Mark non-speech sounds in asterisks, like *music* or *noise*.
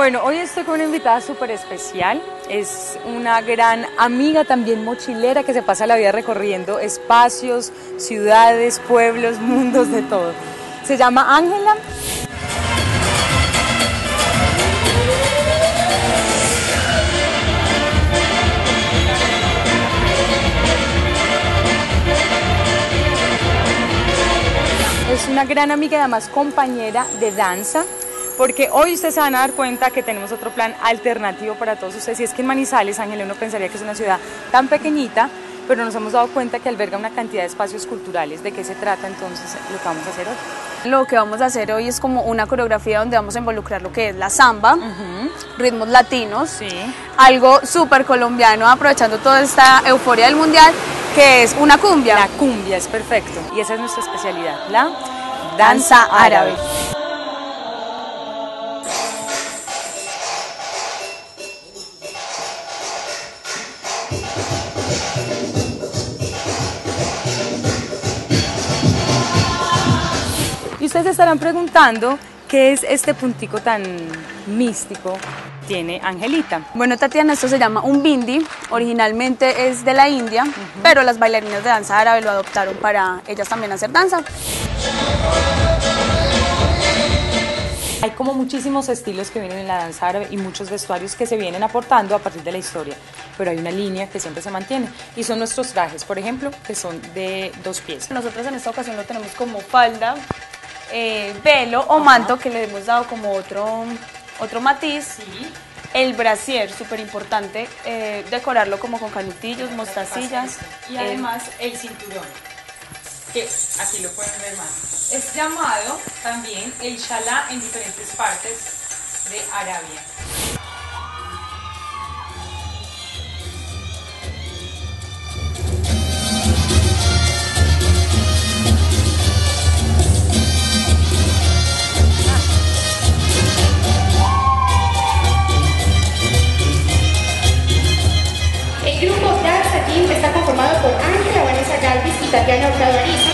Bueno, hoy estoy con una invitada súper especial. Es una gran amiga también mochilera que se pasa la vida recorriendo espacios, ciudades, pueblos, *laughs* mundos, de todo. Se llama Ángela. Es una gran amiga y además compañera de danza porque hoy ustedes se van a dar cuenta que tenemos otro plan alternativo para todos ustedes. Y es que en Manizales, Ángel, uno pensaría que es una ciudad tan pequeñita, pero nos hemos dado cuenta que alberga una cantidad de espacios culturales. ¿De qué se trata entonces lo que vamos a hacer hoy? Lo que vamos a hacer hoy es como una coreografía donde vamos a involucrar lo que es la samba, ritmos latinos, Sí. algo súper colombiano, aprovechando toda esta euforia del mundial, que es una cumbia. La cumbia es perfecto. Y esa es nuestra especialidad, la danza árabe. Ustedes estarán preguntando qué es este puntico tan místico que tiene Angelita. Bueno, Tatiana, esto se llama un bindi, originalmente es de la India, pero las bailarinas de danza árabe lo adoptaron para ellas también hacer danza. Hay como muchísimos estilos que vienen en la danza árabe y muchos vestuarios que se vienen aportando a partir de la historia, pero hay una línea que siempre se mantiene y son nuestros trajes, por ejemplo, que son de dos piezas. Nosotros en esta ocasión lo tenemos como falda, eh, velo o manto que le hemos dado como otro, otro matiz. El brasier, súper importante, eh, decorarlo como con canutillos, mostacillas. Y eh, además el cinturón, que aquí lo pueden ver más. Es llamado también el shalá en diferentes partes de Arabia. Team está conformado por Ángela Vanessa Galvis y Tatiana Hurtado Ariza.